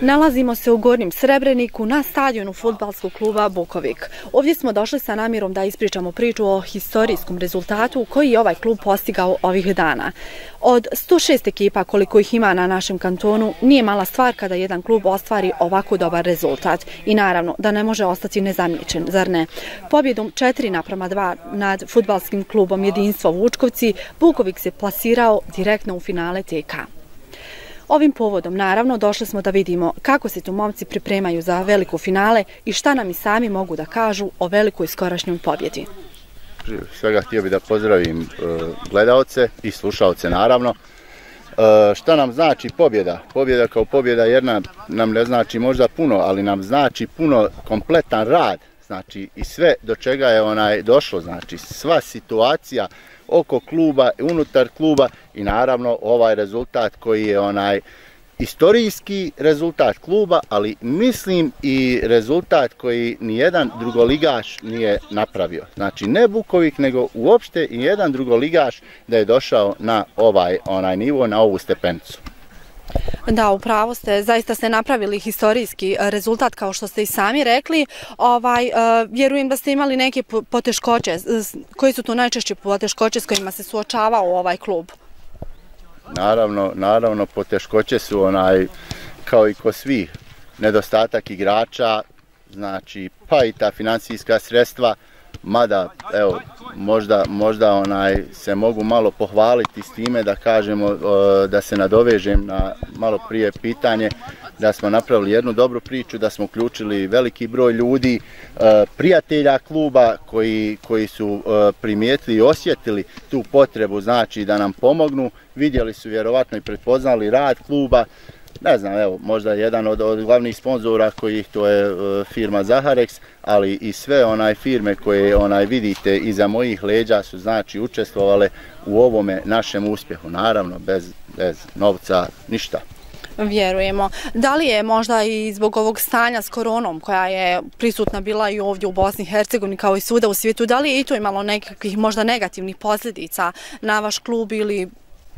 Nalazimo se u Gornjem Srebreniku na stadionu futbalskog kluba Bukovik. Ovdje smo došli sa namirom da ispričamo priču o historijskom rezultatu koji je ovaj klub postigao ovih dana. Od 106 ekipa koliko ih ima na našem kantonu nije mala stvar kada jedan klub ostvari ovako dobar rezultat. I naravno da ne može ostati nezamjećen, zar ne? Pobjedom 4 naprama 2 nad futbalskim klubom Jedinstvo Vučkovci, Bukovik se plasirao direktno u finale TK. Ovim povodom, naravno, došli smo da vidimo kako se tu momci pripremaju za veliko finale i šta nam i sami mogu da kažu o velikoj skorašnjoj pobjedi. Prije svega htio bih da pozdravim e, gledalce i slušalce, naravno. E, šta nam znači pobjeda? Pobjeda kao pobjeda jedna nam ne znači možda puno, ali nam znači puno kompletan rad, znači i sve do čega je onaj došlo, znači sva situacija, oko kluba, unutar kluba i naravno ovaj rezultat koji je onaj istorijski rezultat kluba, ali mislim i rezultat koji ni jedan drugoligaš nije napravio. Znači ne Bukovik, nego uopšte i jedan drugoligaš da je došao na ovaj onaj nivo, na ovu stepenicu. Da, upravo ste, zaista ste napravili historijski e, rezultat kao što ste i sami rekli. Ovaj, e, vjerujem da ste imali neke poteškoće. Koji su to najčešće poteškoće s kojima se suočavao ovaj klub? Naravno, naravno poteškoće su onaj kao i ko svi nedostatak igrača, znači pa i ta financijska sredstva mada evo možda možda onaj se mogu malo pohvaliti s time da kažemo da se nadovežem na malo prije pitanje da smo napravili jednu dobru priču da smo uključili veliki broj ljudi e, prijatelja kluba koji koji su e, primijetili i osjetili tu potrebu znači da nam pomognu. Vidjeli su vjerovatno i prepoznali rad kluba ne znam, evo, možda jedan od, od glavnih sponzora koji to je e, firma Zaharex, ali i sve onaj firme koje onaj vidite iza mojih leđa su znači učestvovale u ovome našem uspjehu. Naravno, bez, bez novca ništa. Vjerujemo. Da li je možda i zbog ovog stanja s koronom koja je prisutna bila i ovdje u Bosni i Hercegovini kao i svuda u svijetu, da li je i to imalo nekakvih možda negativnih posljedica na vaš klub ili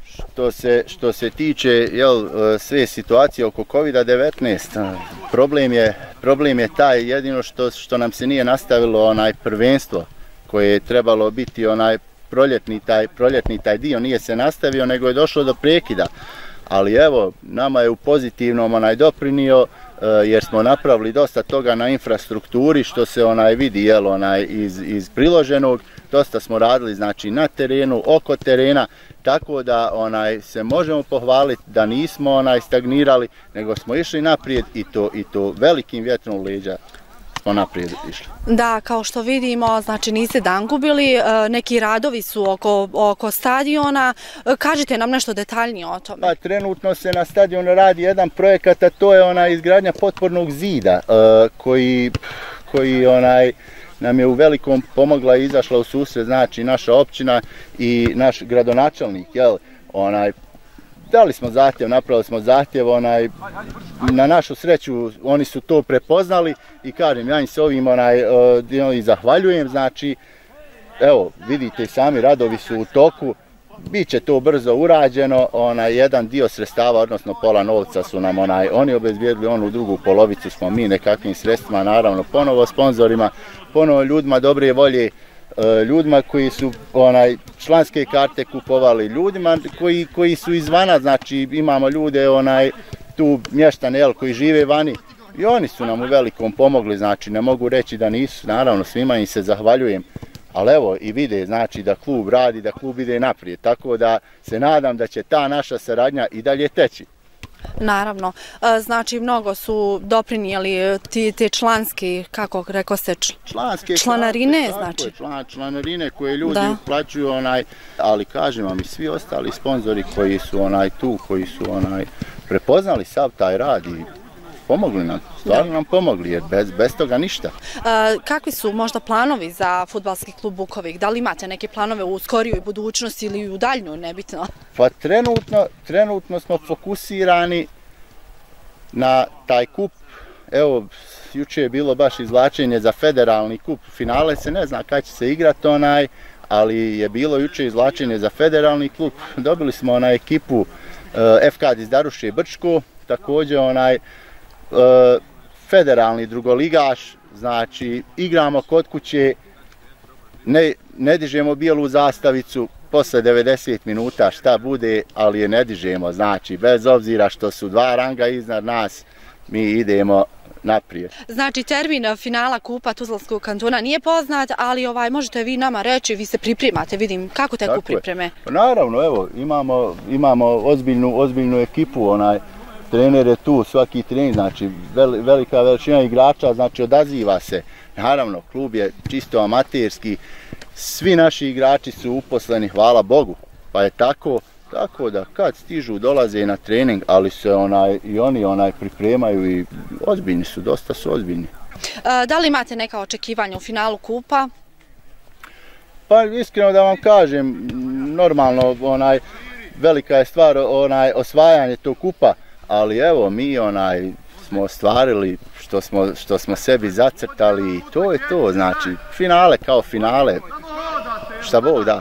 što se, što se tiče jel, e, sve situacije oko COVID-19, e, problem je, problem je taj jedino što, što nam se nije nastavilo onaj prvenstvo koje je trebalo biti onaj proljetni taj, proljetni taj dio, nije se nastavio, nego je došlo do prekida. Ali evo, nama je u pozitivnom onaj doprinio, e, jer smo napravili dosta toga na infrastrukturi što se onaj vidi jel onaj iz iz priloženog dosta smo radili znači na terenu oko terena tako da onaj se možemo pohvaliti da nismo onaj stagnirali, nego smo išli naprijed i to i to velikim vjetrom leđa smo naprijed išli. Da, kao što vidimo, znači niste dan gubili, e, neki radovi su oko, oko stadiona. E, kažite nam nešto detaljnije o tome. Pa, trenutno se na stadionu radi jedan projekat, a to je ona izgradnja potpornog zida e, koji, koji onaj, nam je u velikom pomogla i izašla u susret, znači naša općina i naš gradonačelnik, jel, onaj, dali smo zahtjev, napravili smo zahtjev, onaj, na našu sreću oni su to prepoznali i kažem, ja im se ovim onaj, e, i zahvaljujem, znači, evo, vidite sami, radovi su u toku, Biće to brzo urađeno, onaj jedan dio sredstava, odnosno pola novca su nam onaj, oni obezbijedili onu drugu polovicu smo mi nekakvim sredstvima, naravno ponovo sponzorima, ponovo ljudima dobre volje, e, ljudima koji su onaj članske karte kupovali, ljudima koji, koji su izvana, znači imamo ljude onaj tu mještane jel, koji žive vani, I oni su nam u velikom pomogli, znači ne mogu reći da nisu, naravno svima im se zahvaljujem ali evo i vide znači da klub radi, da klub ide naprijed, tako da se nadam da će ta naša saradnja i dalje teći. Naravno, e, znači mnogo su doprinijeli ti, te članski, kako rekao se, članske, članarine, znači. Član, članarine koje ljudi da. uplaćuju, onaj, ali kažem vam i svi ostali sponzori koji su onaj tu, koji su onaj prepoznali sav taj rad i pomogli nam, stvarno nam pomogli, jer bez, bez toga ništa. E, kakvi su možda planovi za futbalski klub Bukovik? Da li imate neke planove u skorijoj budućnosti ili u daljnjoj, nebitno? Pa trenutno, trenutno smo fokusirani na taj kup. Evo, juče je bilo baš izvlačenje za federalni kup. Finale se ne zna kada će se igrati onaj, ali je bilo juče izlačenje za federalni klub. Dobili smo onaj ekipu uh, FK iz Daruše Brčko, također onaj uh, federalni drugoligaš, znači igramo kod kuće, ne, ne dižemo bijelu zastavicu, posle 90 minuta šta bude, ali je ne dižemo, znači bez obzira što su dva ranga iznad nas, mi idemo naprijed. Znači termin finala Kupa Tuzlanskog kantona nije poznat, ali ovaj možete vi nama reći, vi se pripremate, vidim kako teku pripreme. Pa naravno, evo, imamo, imamo ozbiljnu, ozbiljnu ekipu, onaj, trener je tu, svaki trening, znači velika veličina igrača, znači odaziva se. Naravno, klub je čisto amaterski, svi naši igrači su uposleni, hvala Bogu, pa je tako, tako da kad stižu dolaze na trening, ali se onaj i oni onaj pripremaju i ozbiljni su, dosta su ozbiljni. E, da li imate neka očekivanja u finalu kupa? Pa iskreno da vam kažem, normalno onaj velika je stvar onaj osvajanje tog kupa, ali evo mi onaj smo ostvarili što smo, što smo sebi zacrtali i to je to, znači finale kao finale, šta Bog da.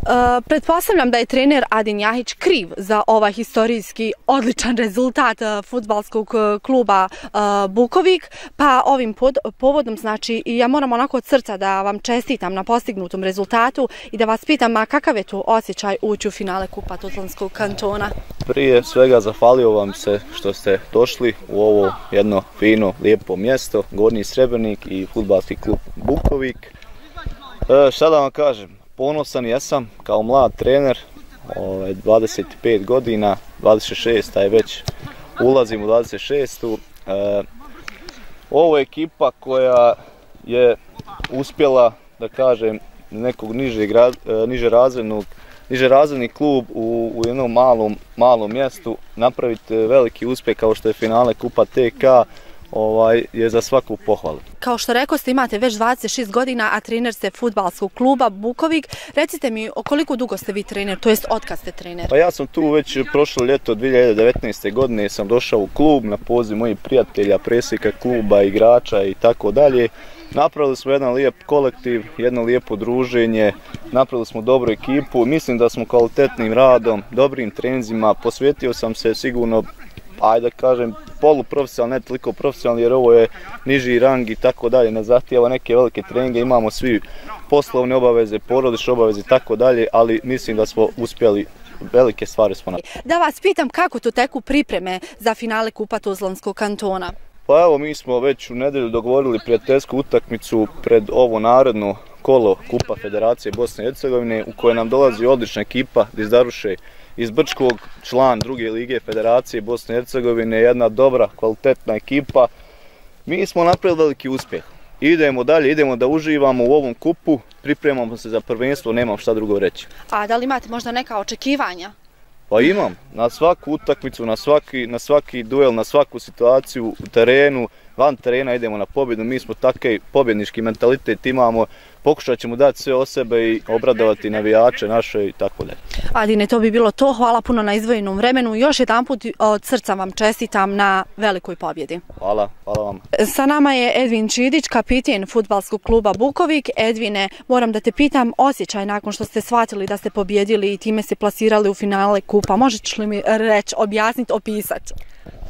Uh, pretpostavljam da je trener Adin Jahić kriv za ovaj historijski odličan rezultat uh, futbalskog uh, kluba uh, Bukovik, pa ovim pod, povodom, znači, ja moram onako od srca da vam čestitam na postignutom rezultatu i da vas pitam, a kakav je tu osjećaj ući u finale Kupa Tuzlanskog kantona? Prije svega zahvalio vam se što ste došli u ovo jedno fino, lijepo mjesto, Gornji Srebrnik i futbalski klub Bukovik. E, šta da vam kažem, ponosan jesam kao mlad trener, ovaj, 25 godina, 26, a je već ulazim u 26. E, ovo je ekipa koja je uspjela, da kažem, nekog niže, grad, e, niže razrednog niže razredni klub u, u jednom malom, malom mjestu napraviti veliki uspjeh kao što je finale Kupa TK ovaj, je za svaku pohvalu. Kao što rekao ste, imate već 26 godina, a trener ste futbalskog kluba Bukovik. Recite mi, o koliko dugo ste vi trener, to jest od kad ste trener? Pa ja sam tu već prošlo ljeto 2019. godine, sam došao u klub na poziv mojih prijatelja, presika kluba, igrača i tako dalje. Napravili smo jedan lijep kolektiv, jedno lijepo druženje, napravili smo dobru ekipu. Mislim da smo kvalitetnim radom, dobrim trenzima, posvetio sam se sigurno ajde da kažem, poluprofesionalni, ne toliko profesionalni, jer ovo je niži rang i tako dalje, ne zahtijeva neke velike treninge, imamo svi poslovne obaveze, porodične obaveze i tako dalje, ali mislim da smo uspjeli velike stvari smo napravili. Da vas pitam kako to teku pripreme za finale Kupa Tuzlanskog kantona? Pa evo, mi smo već u nedelju dogovorili prijateljsku utakmicu pred ovo narodno kolo Kupa Federacije Bosne i Hercegovine u kojoj nam dolazi odlična ekipa iz Daruše iz Brčkog, član druge lige Federacije Bosne i Hercegovine, jedna dobra, kvalitetna ekipa. Mi smo napravili veliki uspjeh. Idemo dalje, idemo da uživamo u ovom kupu, pripremamo se za prvenstvo, nemam šta drugo reći. A da li imate možda neka očekivanja? Pa imam, na svaku utakmicu, na svaki, na svaki duel, na svaku situaciju u terenu, van terena idemo na pobjedu, mi smo takaj pobjednički mentalitet imamo, pokušat ćemo dati sve o sebe i obradovati navijače naše i tako dalje. Adine, to bi bilo to. Hvala puno na izvojenom vremenu. Još jedan put od srca vam čestitam na velikoj pobjedi. Hvala, hvala vam. Sa nama je Edvin Čidić, kapitin futbalskog kluba Bukovik. Edvine, moram da te pitam osjećaj nakon što ste shvatili da ste pobjedili i time se plasirali u finale kupa. Možeš li mi reći, objasniti, opisati?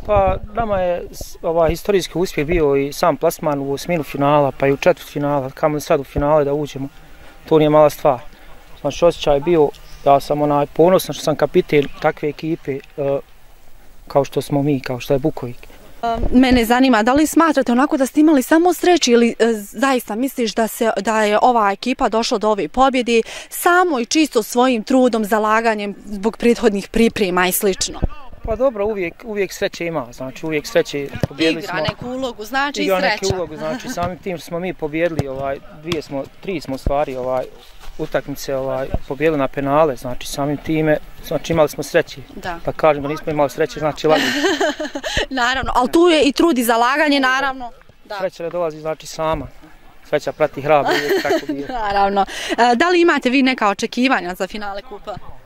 Pa nama je ovaj historijski uspjeh bio i sam plasman u osminu finala, pa i u četvrt finala, kamo sad u finale da uđemo. To nije mala stvar. Znači osjećaj je bio ja sam onaj ponosan što sam kapitel takve ekipe uh, kao što smo mi, kao što je Bukovik. E, mene zanima, da li smatrate onako da ste imali samo sreći ili e, zaista misliš da, se, da je ova ekipa došla do ove pobjedi samo i čisto svojim trudom, zalaganjem zbog prethodnih priprema i slično? Pa dobro, uvijek, uvijek sreće ima, znači uvijek sreće pobjedili smo. Igra neku ulogu, znači igra i sreća. Igra neku ulogu, znači samim tim smo mi pobjedili, ovaj, dvije smo, tri smo stvari ovaj, utakmice ovaj, pobjedili na penale, znači samim time, znači imali smo sreće. Da. Pa kažem da nismo imali sreće, znači lagi. naravno, ali tu je i trudi za laganje, naravno. Da. Sreća ne dolazi, znači sama. Sreća prati hrab, tako bi Naravno. E, da li imate vi neka očekivanja za finale kupa?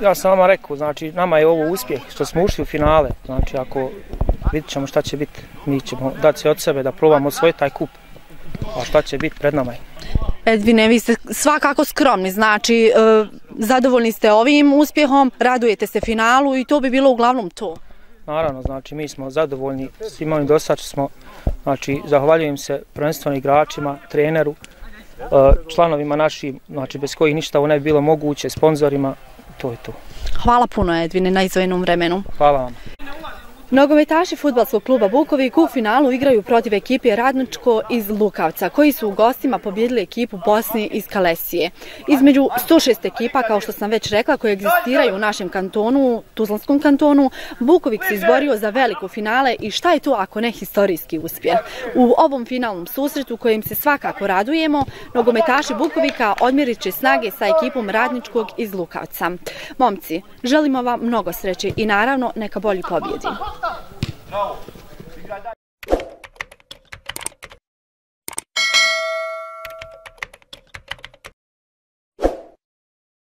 Ja sam vama rekao, znači nama je ovo uspjeh što smo ušli u finale, znači ako vidit ćemo šta će biti, mi ćemo dati se od sebe da probamo svoj taj kup, a šta će biti pred nama je. Edvine, vi ste svakako skromni, znači e, zadovoljni ste ovim uspjehom, radujete se finalu i to bi bilo uglavnom to. Naravno, znači mi smo zadovoljni, svim ovim dosač smo, znači zahvaljujem se prvenstveno igračima, treneru, e, članovima našim, znači bez kojih ništa ovo ne bi bilo moguće, sponzorima, to je to. Hvala puno Edvine na izvojenom vremenu. Hvala vam. Nogometaši futbalskog kluba Bukovik u finalu igraju protiv ekipe Radničko iz Lukavca, koji su u gostima pobjedili ekipu Bosni iz Kalesije. Između 106 ekipa, kao što sam već rekla, koje egzistiraju u našem kantonu, Tuzlanskom kantonu, Bukovik se izborio za veliko finale i šta je to ako ne historijski uspjeh? U ovom finalnom susretu kojim se svakako radujemo, nogometaši Bukovika odmjerit će snage sa ekipom Radničkog iz Lukavca. Momci, želimo vam mnogo sreće i naravno neka bolji pobjedi. No.